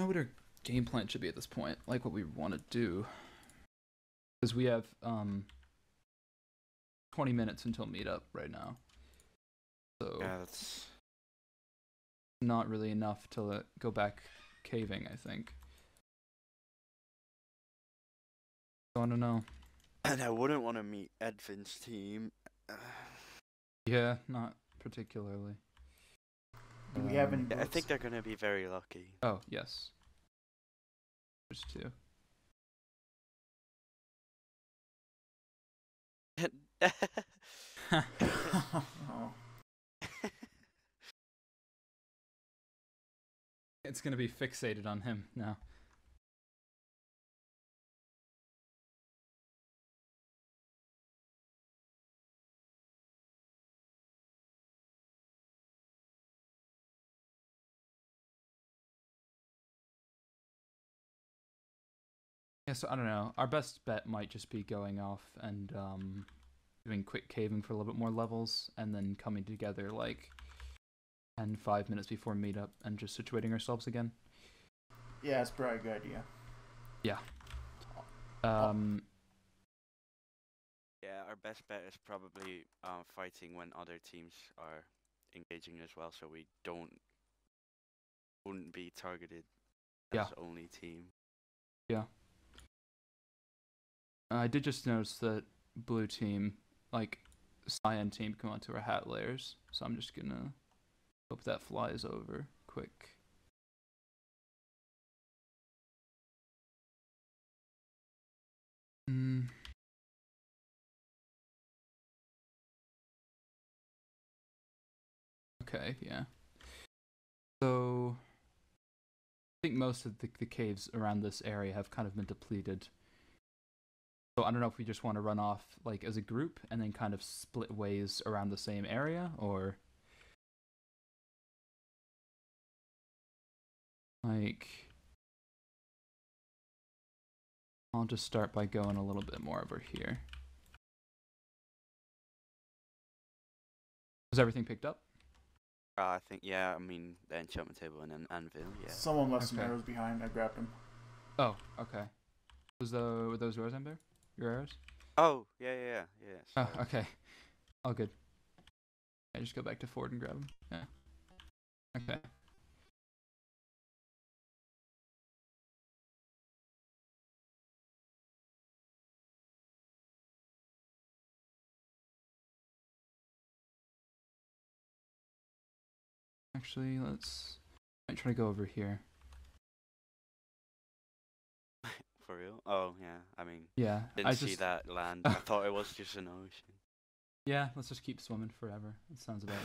know what our game plan should be at this point, like what we want to do. Because we have um 20 minutes until meetup right now. So yeah, that's not really enough to let, go back caving, I think. So I don't know. and I wouldn't want to meet Edvin's team. Yeah, not particularly. Do we have Um, any Yeah, I think they're gonna be very lucky. Oh, yes. There's two. oh. It's gonna be fixated on him now. Yeah, so I don't know. Our best bet might just be going off and um, doing quick caving for a little bit more levels, and then coming together like 10, 5 minutes before meetup, and just situating ourselves again. Yeah, it's probably a good idea. Um, Yeah, our best bet is probably um, fighting when other teams are engaging as well, so we don't wouldn't be targeted Yeah. as only team. I did just notice that blue team, like cyan team, come onto our hat layers, so I'm just gonna hope that flies over quick. Mm. Okay, yeah. So I think most of the, the caves around this area have kind of been depleted. So I don't know if we just want to run off like as a group and then kind of split ways around the same area or like I'll just start by going a little bit more over here. Was everything picked up? Uh, I think yeah. I mean the enchantment table and an anvil. Yeah. Someone left some arrows behind. I grabbed them. Oh, okay. Was the were those yours, MBear? Your arrows? Oh yeah yeah yeah. yeah Oh, okay. All good. I just go back to Ford and grab them. Yeah. Okay. Actually, let's. I might try to go over here. For real? Oh yeah. I mean, Yeah, didn't I see just. that land. I thought it was just an ocean. Yeah, let's just keep swimming forever. It sounds about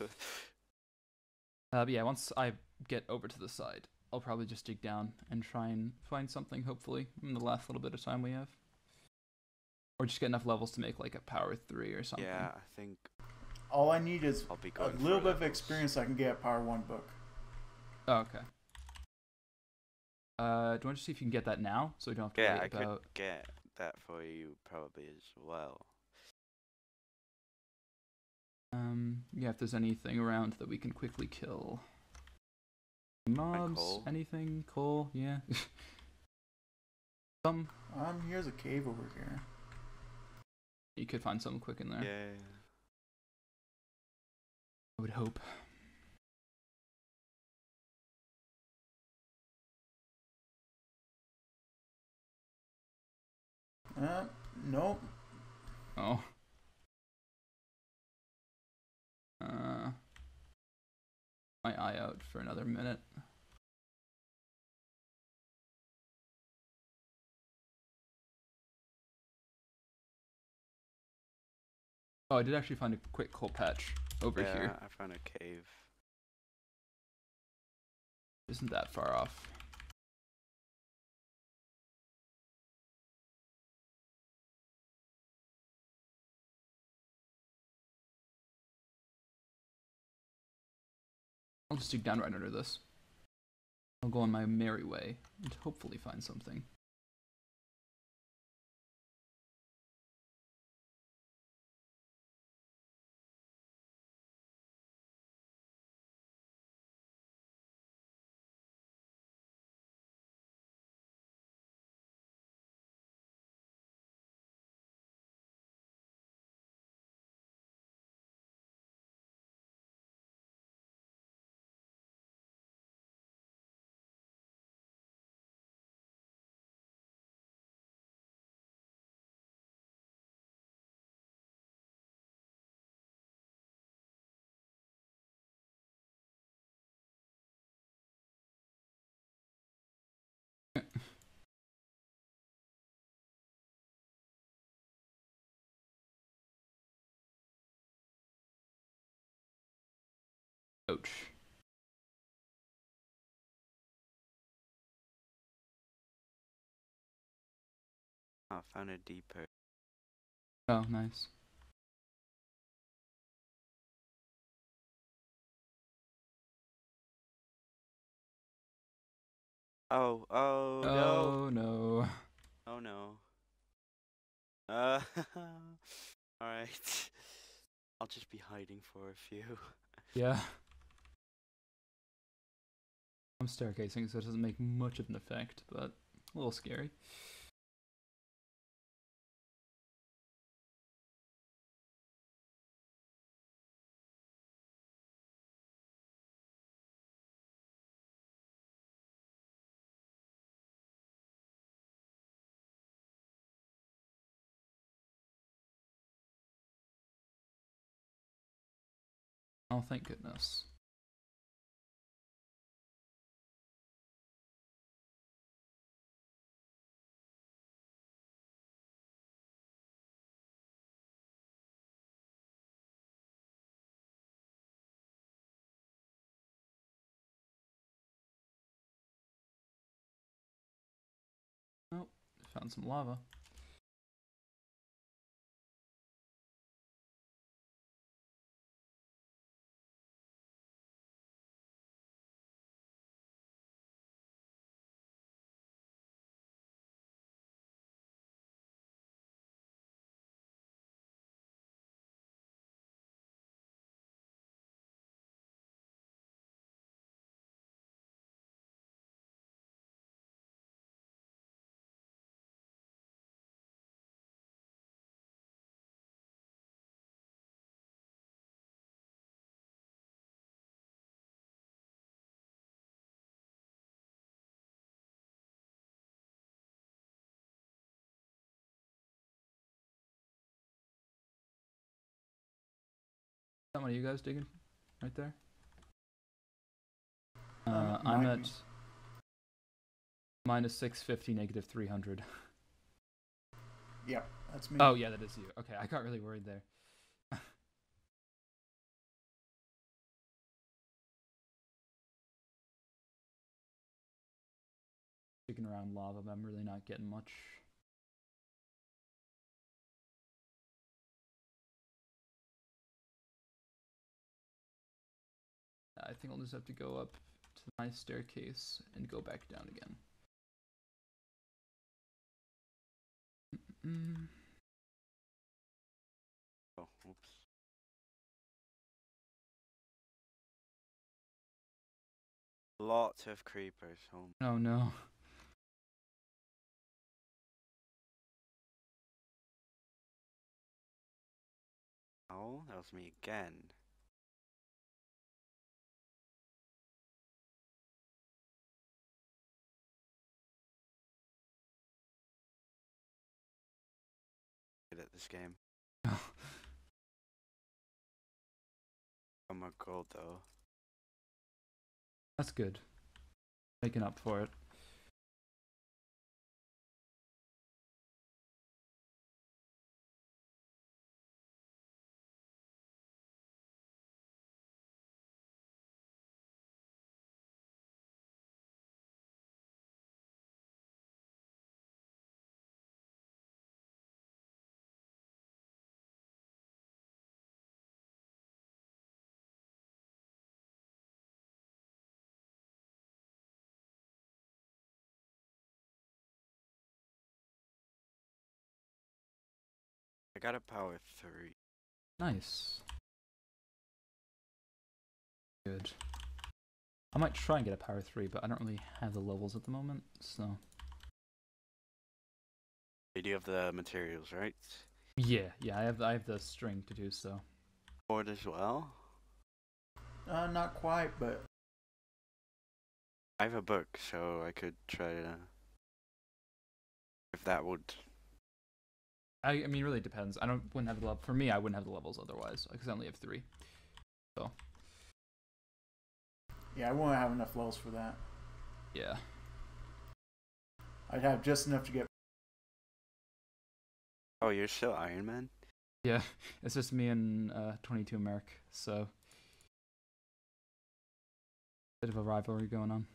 right. Uh, but yeah, once I get over to the side, I'll probably just dig down and try and find something, hopefully, in the last little bit of time we have. Or just get enough levels to make like a power 3 or something. yeah, I think All I need is I'll be a little for bit of levels. experience I can get at Power 1 book. Oh, okay. Uh, do you want to see if you can get that now? So we don't have to Yeah, wait I about. could get that for you probably as well. Um, yeah, if there's anything around that we can quickly kill. Mobs, coal. anything? Coal, yeah. some. Um, here's a cave over here. You could find something quick in there. Yeah. I would hope. Uh, nope. Oh. Uh, my eye out for another minute. Oh, I did actually find a quick coal patch over yeah, here. I found a cave. Isn't that far off? I'll just dig down right under this. I'll go on my merry way and hopefully find something. Ouch. Oh, found a deeper. Oh, nice. Oh, oh, no. Oh no. Oh no. Uh, alright. I'll just be hiding for a few. Yeah. I'm staircasing, so it doesn't make much of an effect, but a little scary. Oh, thank goodness. Found some lava. That one of you guys digging? Right there? Uh, Um, I'm at minus 650, negative 300. Yep, that's me. Oh, yeah, that is you. Okay, I got really worried there. Digging around lava, but I'm really not getting much. I think I'll just have to go up to my staircase and go back down again. Mm. Oh, oops. Lots of creepers. Oh, Oh no. oh, that was me again. Good at this game. Oh my god, though. That's good. Making up for it. Got a power three. Nice. Good. I might try and get a power 3, but I don't really have the levels at the moment, so... You do have the materials, right? Yeah, yeah, I have I have the string to do so. Board as well. Uh, not quite, but I have a book, so I could try to. If that would. I, I mean, it really depends. I don't wouldn't have the level for me. I wouldn't have the levels otherwise because I only have three. So yeah, I won't have enough levels for that. yeah, I'd have just enough to get. Oh, you're still Iron Man? yeah. It's just me and uh, 22 Merc, so bit of a rivalry going on.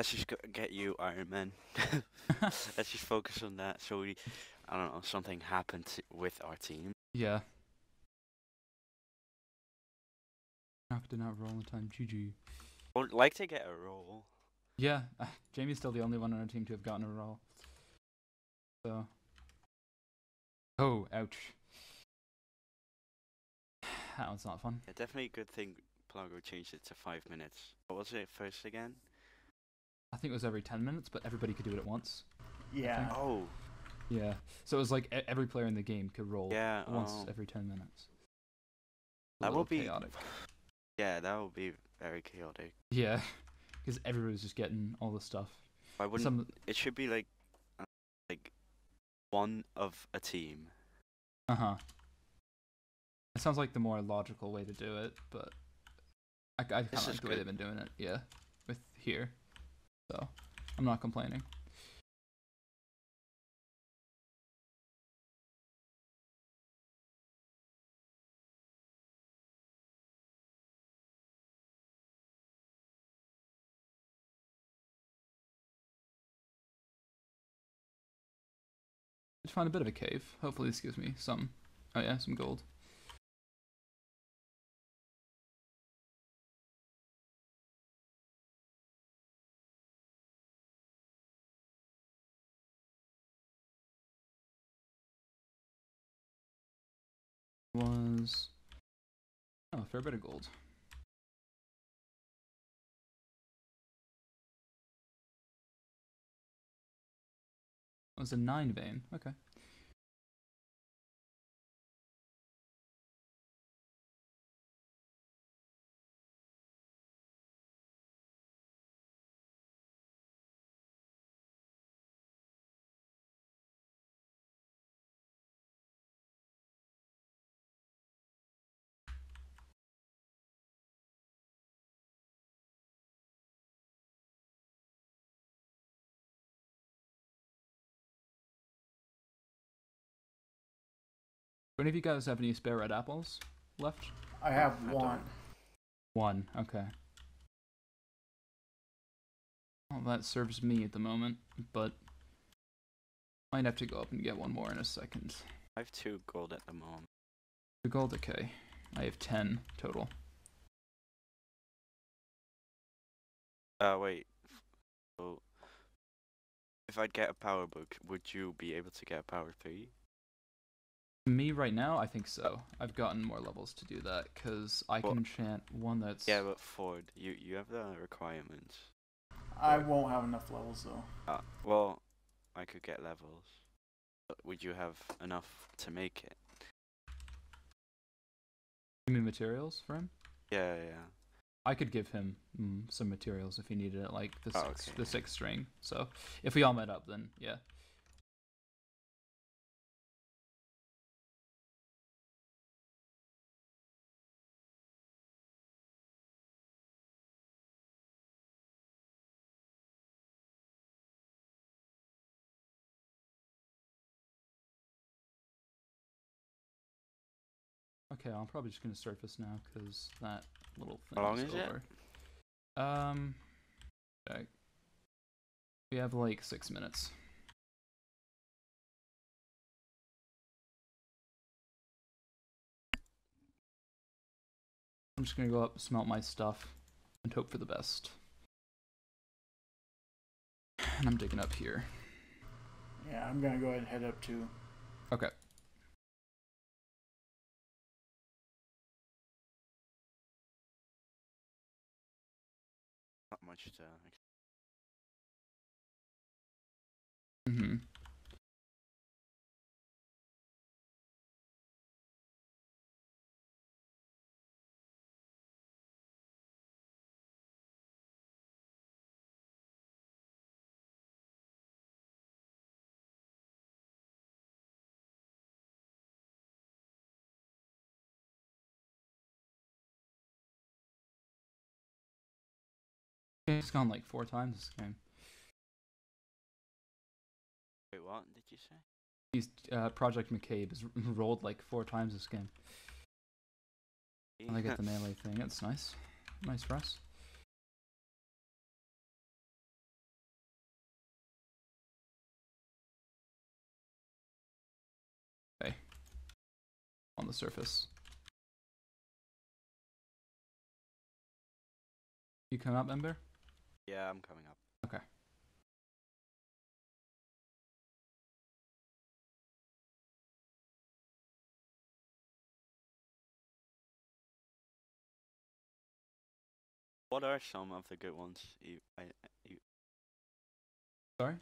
Let's just get you Iron Man. Let's just focus on that. So we, I don't know, something happened to, with our team. yeah. Knocked it out for all the time. GG. Would like to get a roll. Yeah, uh, Jamie's still the only one on our team to have gotten a roll. So. Oh, ouch. That one's not fun. Yeah, definitely a good thing Pelargo changed it to five minutes. What was it first again? I think it was every 10 minutes, but everybody could do it at once. Yeah, Oh, Yeah. So it was like e- every player in the game could roll yeah. once oh. every 10 minutes. A That little will be chaotic. Yeah, that would be very chaotic. Yeah. Because everybody's just getting all the stuff. Why wouldn't Some, it should be like, uh, like, one of a team. uh huh. It sounds like the more logical way to do it, but I, I kind of like is the way they've been doing it. Yeah, with here, so I'm not complaining. Did find a bit of a cave. Hopefully, this gives me some. Oh yeah, some gold. Was oh, a fair bit of gold. Oh, it was a nine vein. Okay. Do any of you guys have any spare red apples left? I have I one. One. Okay. Well, that serves me at the moment, but might have to go up and get one more in a second. I have two gold at the moment. The gold, okay. I have ten total. Uh, wait. So, if I'd get a power book, would you be able to get a power three? Me right now, I think so. I've gotten more levels to do that because I Well- can enchant one that's Yeah, but Ford, you you have the requirements. I won't have enough levels though. Uh, well, I could get levels. But would you have enough to make it? Give me materials for him. Yeah, yeah. I could give him mm, some materials if he needed it, like the Oh, six, okay. the sixth string. So if we all met up, then yeah. Okay, I'm probably just gonna surface now because that little thing How long is is it? over. Um, okay. we have like six minutes. I'm just gonna go up, smelt my stuff, and hope for the best. And I'm digging up here. Yeah, I'm gonna go ahead and head up too. Okay. Much to. Mm-hmm. He's gone like four times this game. Wait, what did you say? He's uh, Project McCabe has rolled like four times this game. And I get the melee thing. That's nice. Nice for us. Okay. On the surface. You come up, MBear? Yeah, I'm coming up. Okay. What are some of the good ones? You, I, you, Sorry?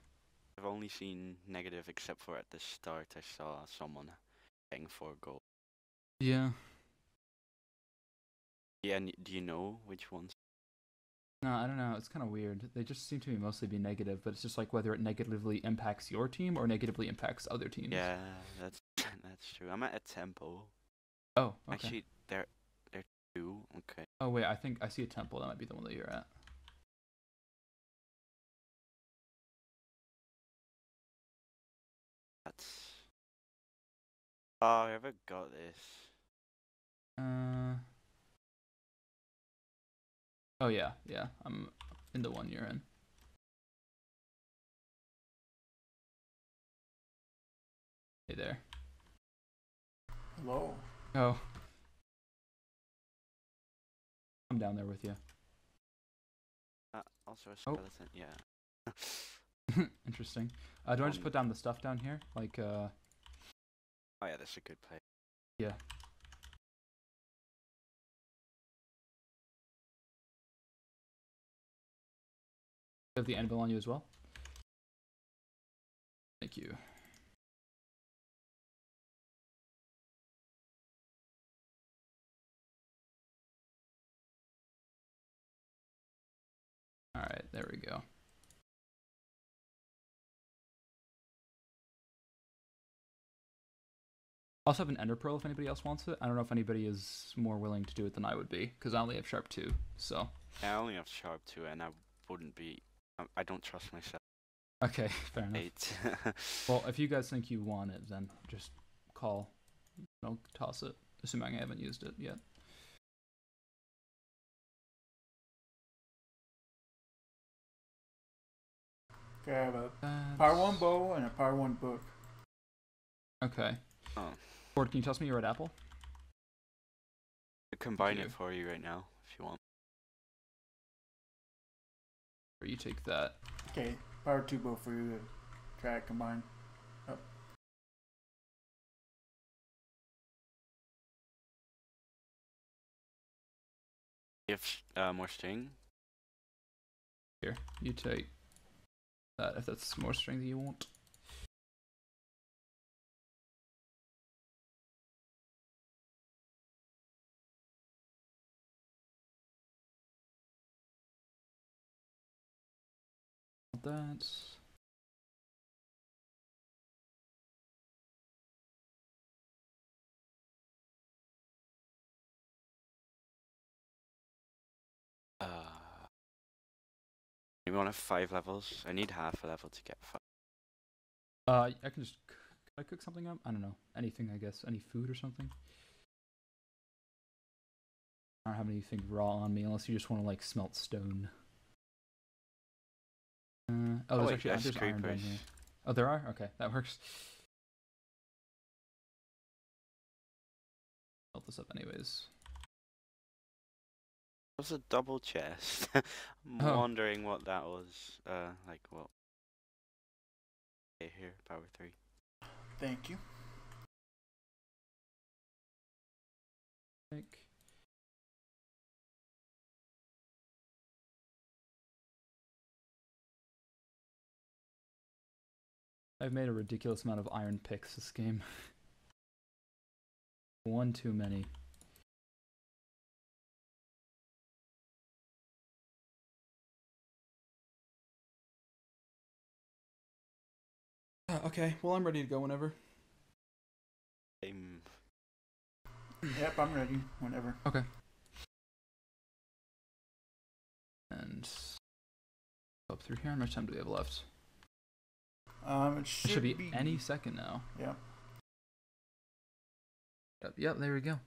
I've only seen negative except for at the start I saw someone getting four gold. Yeah. Yeah, and do you know which ones? No, I don't know. It's kind of weird. They just seem to be mostly be negative, but it's just like whether it negatively impacts your team or negatively impacts other teams. Yeah, that's that's true. I'm at a temple. Oh, okay. Actually, there, there two. Okay. oh wait, I think I see a temple. That might be the one that you're at. That's. Oh, I ever got this. Uh. Oh yeah, yeah. I'm in the one you're in. Hey there. Hello. Oh. I'm down there with you. Uh, also a Oh. skeleton. Yeah. Interesting. Uh, do I just Um, put down the stuff down here? Like, uh, Oh yeah, that's a good place. yeah. Have the anvil on you as well? Thank you. Alright, there we go. I also have an ender pearl if anybody else wants it. I don't know if anybody is more willing to do it than I would be, because I only have sharp two. So I only have sharp two, and I wouldn't be. I, I don't trust myself. okay, fair enough. Eight. Well, if you guys think you want it, then just call. I'll toss it, assuming I haven't used it yet. Okay, I have a uh, power one That's- bow and a power one book. Okay. oh, Ford, can you toss me your red apple? I combine you. it for you right now if you want. Or you take that. Okay, power two bow for you to try to combine. You have uh, more string. Here, you take that if that's more string that you want. That. Uh, maybe one of five levels. I need half a level to get five. Uh, I can just. Can I cook something up? I don't know. Anything, I guess. Any food or something. I don't have anything raw on me unless you just want to like smelt stone. Uh, oh, Oh, there's wait, actually there's there's iron down here. Oh, there are. Okay, that works. Melt this up anyways. It was a double chest. I'm Oh. wondering what that was. Uh, like what? Okay, here, power three. Thank you. Think. I've made a ridiculous amount of iron picks this game. One too many. Uh, okay, well I'm ready to go whenever. Same. Yep, I'm ready. Whenever. Okay. And up through here. How much time do we have left? Um, it It should, should be any second now. Yeah. Yep, yep, there we go.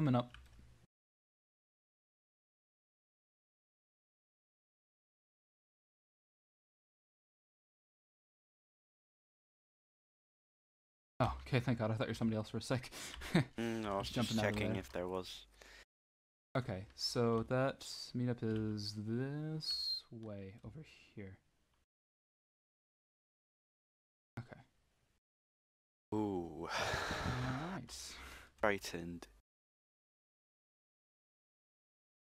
Coming up. Oh, okay, thank God. I thought you were somebody else for a sec. Mm, I was Just just checking if there was. okay, so that meetup is this way over here. Okay. Ooh. Alright. Frightened.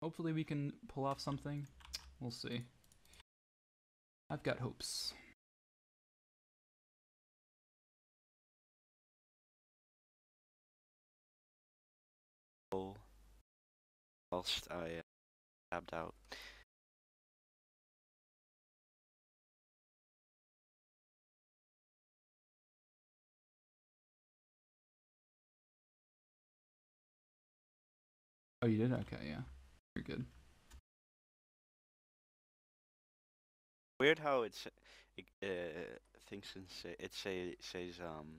Hopefully we can pull off something. We'll see. I've got hopes. Whilst I uh, tabbed out. Oh, you did? Okay, yeah. You're good. Weird how it's it uh thinks and say it say says um